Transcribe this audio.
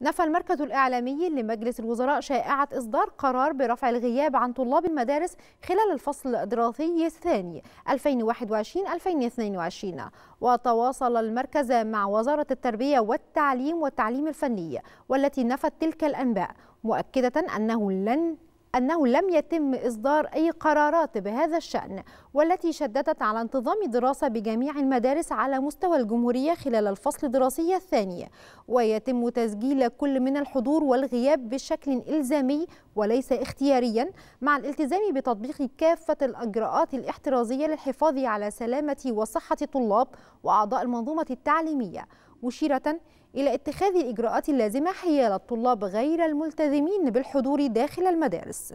نفى المركز الإعلامي لمجلس الوزراء شائعة إصدار قرار برفع الغياب عن طلاب المدارس خلال الفصل الدراسي الثاني 2021-2022 وتواصل المركز مع وزارة التربية والتعليم والتعليم الفني والتي نفت تلك الأنباء مؤكدة أنه لن أنه لم يتم إصدار أي قرارات بهذا الشأن والتي شددت على انتظام دراسة بجميع المدارس على مستوى الجمهورية خلال الفصل الدراسي الثاني. ويتم تسجيل كل من الحضور والغياب بشكل إلزامي وليس اختياريا مع الالتزام بتطبيق كافة الأجراءات الاحترازية للحفاظ على سلامة وصحة الطلاب وأعضاء المنظومة التعليمية. مشيرة إلى اتخاذ الإجراءات اللازمة حيال الطلاب غير الملتزمين بالحضور داخل المدارس.